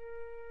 Música